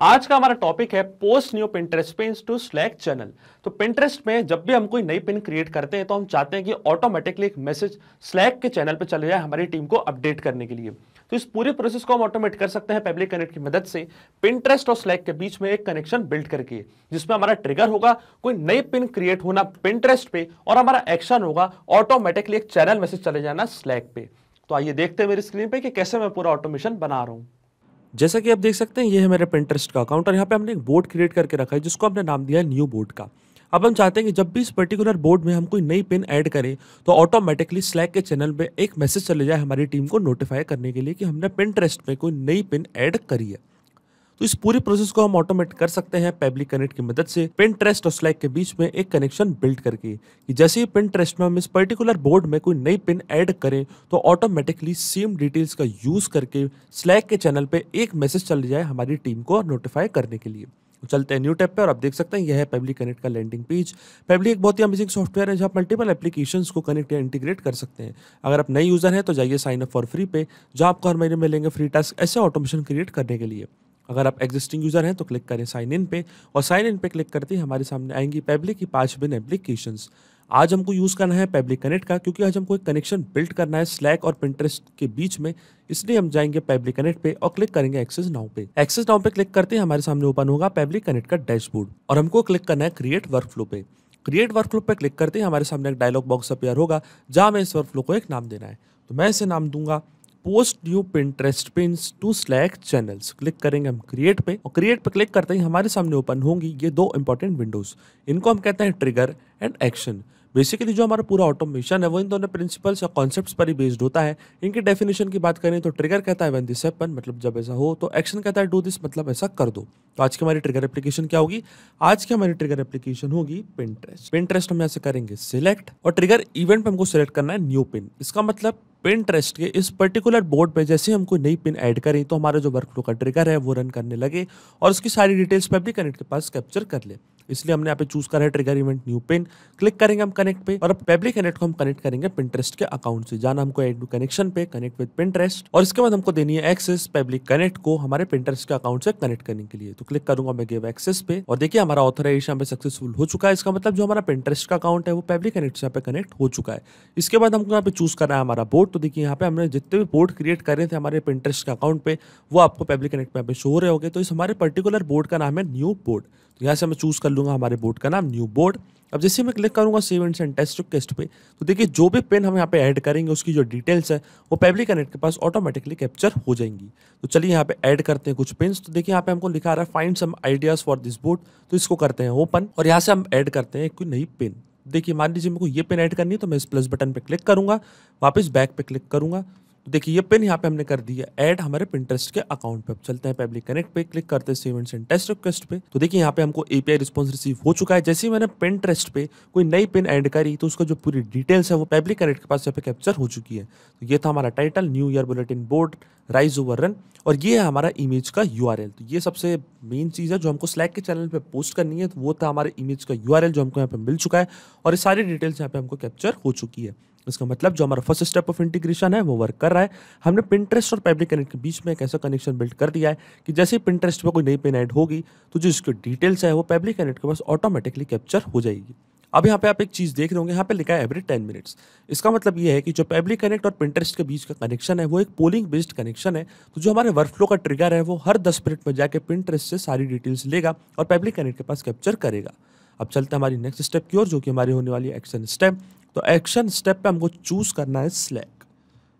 आज का हमारा टॉपिक है post new Pinterest pin to Slack channel तो पिंटरेस्ट में जब भी हम कोई नई पिन क्रिएट करते हैं तो हम चाहते हैं कि ऑटोमेटिकली एक मैसेज स्लैक के चैनल पे चले जाए हमारी टीम को अपडेट करने के लिए। तो इस पूरे प्रोसेस को हम ऑटोमेट कर सकते हैं पब्लिक कनेक्ट की मदद से। पिंटरेस्ट और स्लैक के बीच में एक कनेक्शन बिल्ड करके, जिसमें हमारा ट्रिगर होगा, कोई नई पिन क्रिएट होना पिंटरेस्ट पे और हमारा एक्शन होगा ऑटोमेटिकली एक चैनल मैसेज चले जाना स्लैक पे। तो आइए देखते हैं मेरी स्क्रीन पे कि कैसे मैं पूरा ऑटोमेशन बना रहा हूँ। जैसा कि आप देख सकते हैं, ये है मेरे पिंटरेस्ट का अकाउंट और यहाँ पे हमने एक बोर्ड क्रिएट करके रखा है, जिसको हमने नाम दिया है न्यू बोर्ड का। अब हम चाहते हैं कि जब भी इस पर्टिकुलर बोर्ड में हम कोई नई पिन ऐड करें तो ऑटोमेटिकली स्लैक के चैनल पे एक मैसेज चले जाए हमारी टीम को नोटिफाई करने के लिए कि हमने पिंटरेस्ट में कोई नई पिन ऐड करी है। तो इस पूरी प्रोसेस को हम ऑटोमेट कर सकते हैं पेबली कनेक्ट की मदद से पिन ट्रेस्ट और स्लैक के बीच में एक कनेक्शन बिल्ड करके। कि जैसे ही पिन ट्रेस्ट में हम इस पर्टिकुलर बोर्ड में कोई नई पिन ऐड करें तो ऑटोमेटिकली सेम डिटेल्स का यूज़ करके स्लैक के चैनल पर एक मैसेज चल जाए हमारी टीम को नोटिफाई करने के लिए। तो चलते हैं न्यू टैब पे और आप देख सकते हैं, यह है पेबली कनेक्ट का लैंडिंग पेज पेबली एक बहुत ही अमेजिंग सॉफ्टवेयर है, जहाँ मल्टीपल एप्लीकेशंस को कनेक्ट या इंटीग्रेट कर सकते हैं। अगर आप नए यूज़र हैं तो जाइए साइन अप फॉर फ्री पे, जहाँ आपको हर महीने मिलेंगे फ्री टास्क ऐसे ऑटोमेशन क्रिएट करने के लिए। अगर आप एग्जिस्टिंग यूज़र हैं तो क्लिक करें साइन इन पे और साइन इन पे क्लिक करते ही हमारे सामने आएँगी पेबली की पाँच बिन एप्लीकेशन आज हमको यूज़ करना है पेबलिक कनेक्ट का, क्योंकि आज हमको एक कनेक्शन बिल्ड करना है स्लैक और पिंटरेस्ट के बीच में। इसलिए हम जाएँगे पेबलिक कनेक्ट पे और क्लिक करेंगे एक्सेस नाउ पे। एक्सेस नाउ पे क्लिक करते ही हमारे सामने ओपन होगा पेबलिक कनेक्ट का डैशबोर्ड और हमको क्लिक करना है क्रिएट वर्क फ्लो पे। क्रिएट वर्क फ्लो पे क्लिक करते ही हमारे सामने एक डायलॉग बॉक्स अपेयर होगा, जहाँ में इस वर्क फ्लो को एक नाम देना है। तो मैं इसे नाम दूँगा। Post new Pinterest pins to Slack channels click करेंगे हम क्रिएट पे और क्रिएट पे क्लिक करते ही हमारे सामने ओपन होंगी ये दो इंपॉर्टेंट विंडोज़ इनको हम कहते हैं ट्रिगर एंड एक्शन बेसिकली जो हमारा पूरा ऑटोमेशन है, वो इन दोनों प्रिंसिपल्स या कॉन्सेप्ट्स पर ही बेस्ड होता है। इनकी डेफिनेशन की बात करें तो ट्रिगर कहता है वन दिस हैपन मतलब जब ऐसा हो तो एक्शन कहता है डू दिस मतलब ऐसा कर दो। तो आज की हमारी ट्रिगर एप्लीकेशन क्या होगी? आज की हमारी ट्रिगर एप्लीकेशन होगी पिंट्रेस्ट पिंट्रेस्ट हम यहाँ से करेंगे सिलेक्ट और ट्रिगर इवेंट पे हमको सिलेक्ट करना है न्यू पिन इसका मतलब पिन ट्रेस्ट के इस पर्टिकुलर बोर्ड पे जैसे हम कोई नई पिन ऐड करें तो हमारा जो वर्कफ्लो का ट्रिगर है, वो रन करने लगे और उसकी सारी डिटेल्स पब्लिक कनेक्ट के पास कैप्चर कर ले। इसलिए हमने यहाँ पे चूज़ करा है trigger event new pin click करेंगे हम कनेक्ट पे और पब्लिक कनेक्ट को हम कनेक्ट करेंगे पिंट्रेस्ट के अकाउंट से जाना हमको एड कनेक्शन पे कनेक्ट विद पिंट्रेस्ट और इसके बाद हमको देनी है एक्सेस पब्लिक कनेक्ट को हमारे पिंट्रेस्ट के अकाउंट से कनेक्ट करने के लिए। तो क्लिक करूँगा मैं गिव एक्सेस पे और देखिए हमारा ऑथराइजेशन पे सक्सेसफुल हो चुका है। इसका मतलब जो हमारा पिंट्रेस्ट का अकाउंट है वो पब्लिक कनेक्ट से यहाँ पे कनेक्ट हो चुका है। इसके बाद हमको यहाँ पे चूज़ करना है हमारा बोर्ड तो देखिए यहाँ पे हमने जितने भी बोर्ड क्रिएट कर थे हमारे पिंट्रेस्ट के अकाउंट पे, वो आपको पब्लिक कनेक्ट पे शो हो रहे होंगे। तो इस हमारे पर्टिकुलर बोर्ड का नाम है न्यू बोर्ड तो यहाँ से मैं चूज़ कर लूँगा हमारे बोर्ड का नाम न्यू बोर्ड अब जैसे मैं क्लिक करूँगा save and send test test पे तो देखिए जो भी पेन हम यहाँ पे ऐड करेंगे, उसकी जो डिटेल्स है, वो पब्लिक कनेक्ट के पास ऑटोमेटिकली कैप्चर हो जाएँगी। तो चलिए यहाँ पे ऐड करते हैं कुछ पिन्स तो देखिए यहाँ पे हमको लिखा रहा है find some ideas for this board तो इसको करते हैं ओपन और यहाँ से हम ऐड करते हैं कोई नई पेन देखिए मान लीजिए मेरे को ये पेन ऐड करनी है तो मैं इस प्लस बटन पर क्लिक करूँगा, वापस बैक पे क्लिक करूँगा। तो देखिए, ये पिन यहाँ पे हमने कर दी है। ऐड हमारे पिंटरेस्ट के अकाउंट पे। चलते हैं पब्लिक कनेक्ट पे क्लिक करते हैं सेवेंट्स एंड टेस्ट रिक्वेस्ट पे। तो देखिए, यहाँ पे हमको एपीआई रिस्पॉन्स रिसीव हो चुका है। जैसे ही मैंने पिंटरेस्ट पे कोई नई पिन ऐड करी तो उसका जो पूरी डिटेल्स है वो पब्लिक कनेक्ट के पास यहाँ पे कैप्चर हो चुकी है। तो ये था हमारा title new year bulletin board rise over run और ये है हमारा इमेज का यूआरएल तो ये सबसे मेन चीज़ है जो हमको स्लैक के चैनल पे पोस्ट करनी है। तो वो था हमारे इमेज का यूआरएल जो हमको यहाँ पे मिल चुका है और ये सारी डिटेल्स यहाँ पे हमको कैप्चर हो चुकी है। इसका मतलब जो हमारा फ़र्स्ट स्टेप ऑफ़ इंटीग्रेशन है, वो वर्क कर रहा है। हमने पिंट्रेस्ट और पब्लिक कनेक्ट के बीच में एक ऐसा कनेक्शन बिल्ड कर दिया है कि जैसे ही पिंट्रेस्ट पर कोई नई पिन ऐड होगी तो जो इसकी डिटेल्स है, वो पब्लिक कनेक्ट के पास ऑटोमेटिकली कैप्चर हो जाएगी। अब यहाँ पे आप एक चीज़ देख रहे होंगे, यहाँ पे लिखा है एवरी टेन मिनट्स इसका मतलब ये है कि जो पब्लिक कनेक्ट और पिंटरेस्ट के बीच का कनेक्शन है, वो एक पोलिंग बेस्ड कनेक्शन है। तो जो हमारे वर्कफ्लो का ट्रिगर है, वो हर दस मिनट में जाके पिंटरेस्ट से सारी डिटेल्स लेगा और पब्लिक कनेक्ट के पास कैप्चर करेगा। अब चलते हैं हमारी नेक्स्ट स्टेप की ओर, जो कि हमारी होने वाली एक्शन स्टेप तो एक्शन स्टेप पे हमको चूज़ करना है स्लैक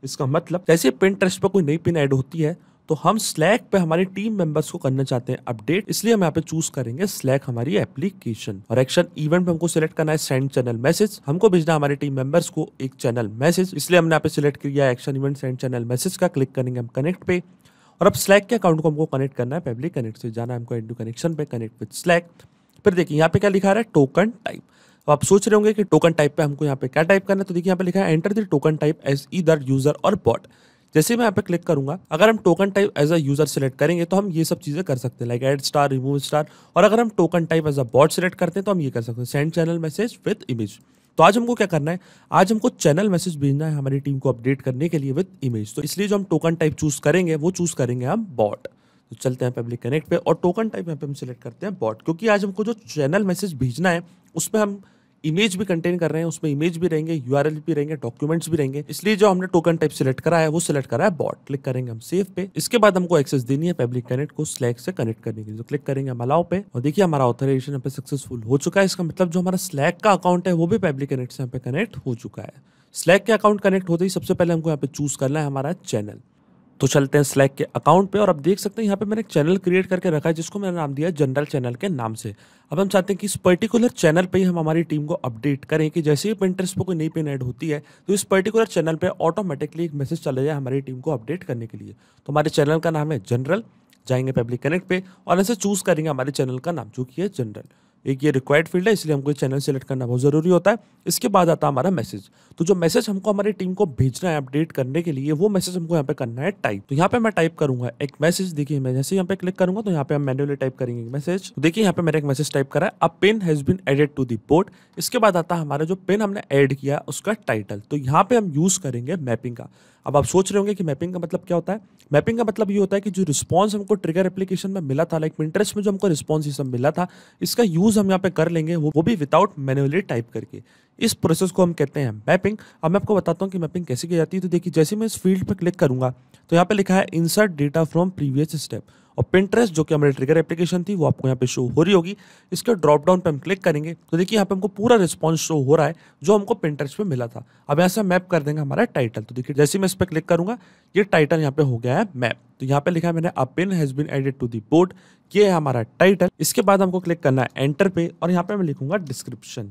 इसका मतलब जैसे पिन ट्रेस्ट पर कोई नई पिन ऐड होती है तो हम स्लैक पे हमारी टीम मेंबर्स को करना चाहते हैं अपडेट इसलिए हम यहाँ पे चूज़ करेंगे स्लैक हमारी एप्लीकेशन और एक्शन इवेंट पे हमको सिलेक्ट करना है सेंड चैनल मैसेज हमको भेजना हमारे टीम मेंबर्स को एक चैनल मैसेज इसलिए हमने यहाँ पे सिलेक्ट किया action event send channel message का. क्लिक करेंगे हम कनेक्ट पे. और अब स्लैक के अकाउंट को हमको कनेक्ट करना है पब्लिक कनेक्ट से जाना है, हमको एंड कनेक्शन पे कनेक्ट विद स्लैक फिर देखिए, यहाँ पे क्या लिखा रहा है? टोकन टाइप तो आप सोच रहे होंगे कि टोकन टाइप पे हमको यहाँ पे क्या टाइप करना है? तो देखिए, यहाँ पे लिखा है enter the token type as either user और बॉट जैसे मैं यहाँ पे क्लिक करूँगा, अगर हम token type as a user select करेंगे तो हम ये सब चीज़ें कर सकते हैं like add star remove star और अगर हम token type as a bot select करते हैं तो हम ये कर सकते हैं send channel message with image तो आज हमको क्या करना है? आज हमको चैनल मैसेज भेजना है हमारी टीम को अपडेट करने के लिए विद इमेज तो इसलिए जो हम टोकन टाइप चूज़ करेंगे, वो चूज़ करेंगे हम बॉट तो चलते हैं पब्लिक कनेक्ट पे और टोकन टाइप यहाँ पे हम सिलेक्ट करते हैं बॉट क्योंकि आज हमको जो चैनल मैसेज भेजना है उसमें हम इमेज भी कंटेन कर रहे हैं उसमें इमेज भी रहेंगे यूआरएल भी रहेंगे डॉक्यूमेंट्स भी रहेंगे। इसलिए जो हमने टोकन टाइप सिलेक्ट करा है, वो सिलेक्ट करा है बॉट क्लिक करेंगे हम सेव पे। इसके बाद हमको एक्सेस देनी है पब्लिक कनेक्ट को स्लैक से कनेक्ट करने के लिए। तो क्लिक करेंगे हम अलाउ पे। और देखिए हमारा ऑथराइजेशन यहाँ पे सक्सेसफुल हो चुका है। इसका मतलब जो हमारा स्लैक का अकाउंट है, वो भी पब्लिक कनेक्ट से यहाँ पे कनेक्ट हो चुका है। स्लैक के अकाउंट कनेक्ट होते ही सबसे पहले हमको यहाँ पे चूज़ करना है हमारा चैनल तो चलते हैं स्लैक के अकाउंट पे और अब देख सकते हैं यहाँ पे मैंने एक चैनल क्रिएट करके रखा है, जिसको मैंने नाम दिया जनरल चैनल के नाम से। अब हम चाहते हैं कि इस पर्टिकुलर चैनल पे ही हम हमारी टीम को अपडेट करें कि जैसे ही पिंटरेस्ट पर कोई नई पिन ऐड होती है तो इस पर्टिकुलर चैनल पर ऑटोमेटिकली एक मैसेज चला जाए हमारी टीम को अपडेट करने के लिए। तो हमारे चैनल का नाम है जनरल जाएँगे पब्लिक कनेक्ट पे और ऐसे चूज़ करेंगे हमारे चैनल का नाम, जो कि है जनरल एक ये रिक्वायर्ड फ़ील्ड है, इसलिए हमको चैनल सेलेक्ट करना बहुत ज़रूरी होता है। इसके बाद आता है हमारा मैसेज तो जो मैसेज हमको हमारी टीम को भेजना है अपडेट करने के लिए, वो मैसेज हमको यहाँ पे करना है टाइप तो यहाँ पे मैं टाइप करूँगा एक मैसेज देखिए, मैं जैसे यहाँ पे क्लिक करूँगा तो यहाँ पे हम मैनुअली टाइप करेंगे मैसेज तो देखिए, यहाँ पे मैंने एक मैसेज टाइप करा है। A pin has been added to the board इसके बाद आता है हमारा जो पिन हमने एड किया, उसका टाइटल तो यहाँ पे हम यूज़ करेंगे मैपिंग का। अब आप सोच रहे होंगे कि मैपिंग का मतलब क्या होता है? मैपिंग का मतलब ये होता है कि जो रिस्पॉन्स हमको ट्रिगर एप्लीकेशन में मिला था लाइक इंटरेस्ट में जो हमको रिस्पॉन्स ये सब मिला था, इसका यूज़ हम यहाँ पे कर लेंगे, वो वो भी विदाउट मैनुअली टाइप करके। इस प्रोसेस को हम कहते हैं मैपिंग अब मैं आपको बताता हूँ कि मैपिंग कैसे की जाती है। तो देखिए, जैसे मैं इस फ़ील्ड पर क्लिक करूँगा तो यहाँ पे लिखा है insert data from previous step और पिंट्रेस्ट जो कि हमारी ट्रिगर एप्लीकेशन थी, वो आपको यहाँ पे शो हो रही होगी। इसके ड्रॉप डाउन पे हम क्लिक करेंगे। तो देखिए, यहाँ पे हमको पूरा रिस्पॉन्स शो हो रहा है, जो हमको पिंट्रेस्ट पे मिला था। अब यहाँ से मैप कर देंगे हमारा टाइटल तो देखिए, जैसे मैं इस पर क्लिक करूँगा, ये टाइटल यहाँ पे हो गया है मैप तो यहाँ पे लिखा है मैंने a pin has been added to the board ये है हमारा टाइटल इसके बाद हमको क्लिक करना है एंटर पे, और यहाँ पे मैं लिखूँगा डिस्क्रिप्शन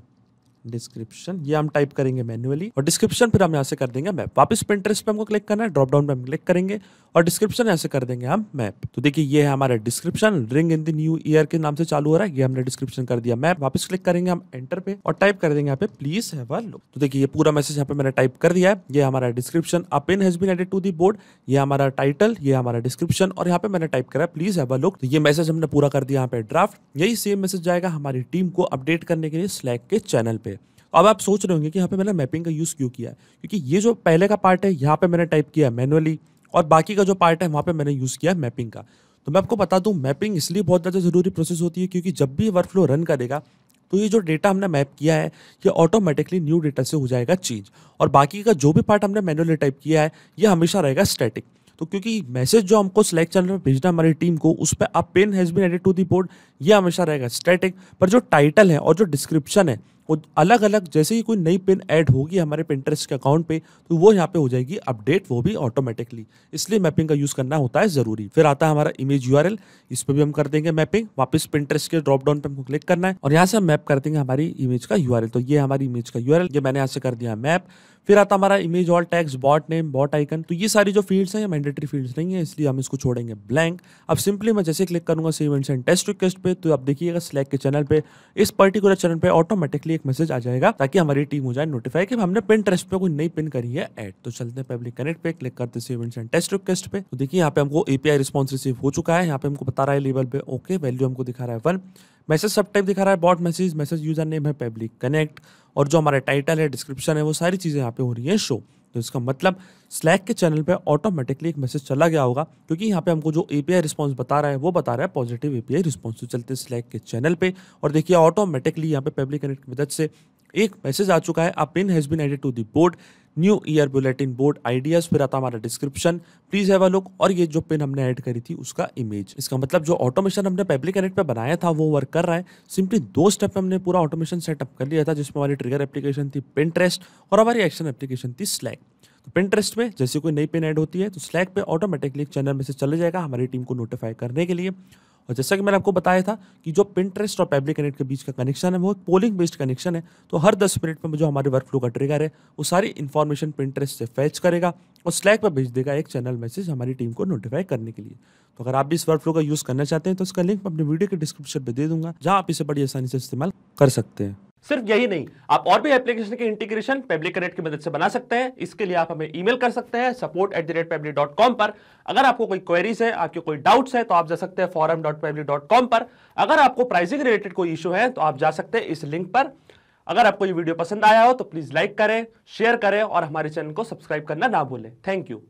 डिस्क्रिप्शन ये हम टाइप करेंगे मैन्युअली और डिस्क्रिप्शन फिर हम यहाँ से कर देंगे मैप वापस पिंटरेस्ट पे हमको क्लिक करना है ड्रॉप डाउन पे हम क्लिक करेंगे और डिस्क्रिप्शन यहाँ से कर देंगे हम मैप तो देखिए, ये है हमारा description ring in the new year के नाम से चालू हो रहा है, ये हमने डिस्क्रिप्शन कर दिया मैप वापस क्लिक करेंगे हम एंटर पे और टाइप कर देंगे यहाँ पे प्लीज़ अ लुक तो देखिए, ये पूरा मैसेज यहाँ पे मैंने टाइप कर दिया है. ये हमारा description a pin has been added to the board ये हमारा टाइटल ये हमारा डिस्क्रिप्शन और यहाँ पे मैंने टाइप करा प्लीज़ अ लुक तो ये मैसेज हमने पूरा कर दिया यहाँ पे ड्राफ्ट यही सेम मैसेज जाएगा हमारी टीम को अपडेट करने के लिए स्लैक के चैनल पे. अब आप सोच रहे होंगे कि यहाँ पे मैंने मैपिंग का यूज़ क्यों किया? है क्योंकि ये जो पहले का पार्ट है, यहाँ पे मैंने टाइप किया मैनुअली और बाकी का जो पार्ट है, वहाँ पे मैंने यूज़ किया मैपिंग का। तो मैं आपको बता दूँ मैपिंग इसलिए बहुत ज़्यादा ज़रूरी प्रोसेस होती है क्योंकि जब भी वर्क फ्लो रन करेगा तो ये जो डेटा हमने मैप किया है, ये ऑटोमेटिकली न्यू डेटा से हो जाएगा चेंज और बाकी का जो भी पार्ट हमने मैनुअली टाइप किया है, ये हमेशा रहेगा स्टैटिक तो क्योंकि मैसेज जो हमको सिलेक्ट चैनल में भेजना हमारी टीम को, उस पर a pin has been added to the board ये हमेशा रहेगा स्टैटिक पर जो टाइटल है और जो डिस्क्रिप्शन है वो अलग अलग जैसे ही कोई नई पिन ऐड होगी हमारे पिंटरेस्ट के अकाउंट पे तो वो यहाँ पे हो जाएगी अपडेट वो भी ऑटोमेटिकली इसलिए मैपिंग का यूज़ करना होता है ज़रूरी। फिर आता है हमारा इमेज यूआरएल इस पर भी हम कर देंगे मैपिंग वापस पिंटरेस्ट के ड्रॉप डाउन पर हमको क्लिक करना है, और यहाँ से हम मैप कर देंगे हमारी इमेज का यूआरएल तो ये हमारी इमेज का यूआरएल ये मैंने यहाँ से कर दिया मैप फिर आता हमारा image alt text bot name bot icon तो ये सारी जो फील्ड्स हैं, ये मैंडेटरी फील्ड्स नहीं है, इसलिए हम इसको छोड़ेंगे ब्लैंक अब सिंपली मैं जैसे क्लिक करूँगा save and send test request पे तो आप देखिएगा स्लैक के चैनल पे, इस पर्टिकुलर चैनल पे ऑटोमेटिकली एक मैसेज आ जाएगा, ताकि हमारी टीम हो जाए नोटिफाई कि हमने पिन ट्रेस्ट पे कोई नई पिन करी है एड तो चलते हैं पब्लिक कनेक्ट पे क्लिक करते save and send test request पे। तो देखिए, यहाँ पे हमको एपीआई रिस्पॉन्स रिसीव हो चुका है, यहाँ पे हमको बता रहा है लेवल पे। ओके वैल्यू हमको दिखा रहा है वन मैसेज सब टाइप दिखा रहा है bot message message user name है पब्लिक कनेक्ट और जो हमारा टाइटल है डिस्क्रिप्शन है, वो सारी चीज़ें यहाँ पे हो रही है शो तो इसका मतलब स्लैक के चैनल पे ऑटोमेटिकली एक मैसेज चला गया होगा, क्योंकि यहाँ पे हमको जो एपीआई रिस्पांस बता रहा है, वो बता रहा है पॉजिटिव ए एपीआई रिस्पांस तो चलते स्लैक के चैनल पे और देखिए ऑटोमेटिकली यहाँ पे पब्लिक कनेक्ट की मदद से एक मैसेज आ चुका है। A pin has been added to the board new year bulletin board ideas फिर आता हमारा description please have a look और ये जो पिन हमने ऐड करी थी, उसका इमेज इसका मतलब जो ऑटोमेशन हमने पब्लिक कनेक्ट पे बनाया था, वो वर्क कर रहा है। सिंपली दो स्टेप में हमने पूरा ऑटोमेशन सेटअप कर लिया था, जिसमें हमारी ट्रिगर एप्लीकेशन थी पिंट्रेस्ट और हमारी एक्शन एप्लीकेशन थी स्लैक तो पिंट्रेस्ट में जैसे कोई नई पिन ऐड होती है तो स्लैक पे ऑटोमेटिकली एक चैनल मैसेज चले जाएगा हमारी टीम को नोटिफाई करने के लिए। और जैसा कि मैंने आपको बताया था कि जो पिंटरेस्ट और पब्लिक कनेक्ट के बीच का कनेक्शन है, वो पोलिंग बेस्ड कनेक्शन है तो हर दस मिनट में जो हमारे वर्क फ्लो का ट्रिगर है, वो सारी इन्फॉर्मेशन पिंटरेस्ट से फैच करेगा और स्लैक पर भेज देगा एक चैनल मैसेज हमारी टीम को नोटिफाई करने के लिए। तो अगर आप भी इस वर्क फ्लो का यूज़ करना चाहते हैं तो इसका लिंक मैं अपने वीडियो के डिस्क्रिप्शन पर दे दूँगा, जहाँ आप इसे बड़ी आसानी से इस्तेमाल कर सकते हैं। सिर्फ़ यही नहीं, आप और भी एप्लीकेशन के इंटीग्रेशन पेबली कनेक्ट की मदद से बना सकते हैं। इसके लिए आप हमें ईमेल कर सकते हैं support at the rate Pabbly dot com पर। अगर आपको कोई क्वेरीज है, आपके कोई डाउट्स है तो आप जा सकते हैं forum dot Pabbly dot com पर। अगर आपको प्राइसिंग रिलेटेड कोई इशू है तो आप जा सकते हैं इस लिंक पर। अगर आपको ये वीडियो पसंद आया हो तो प्लीज़ लाइक करें शेयर करें और हमारे चैनल को सब्सक्राइब करना ना भूलें। Thank you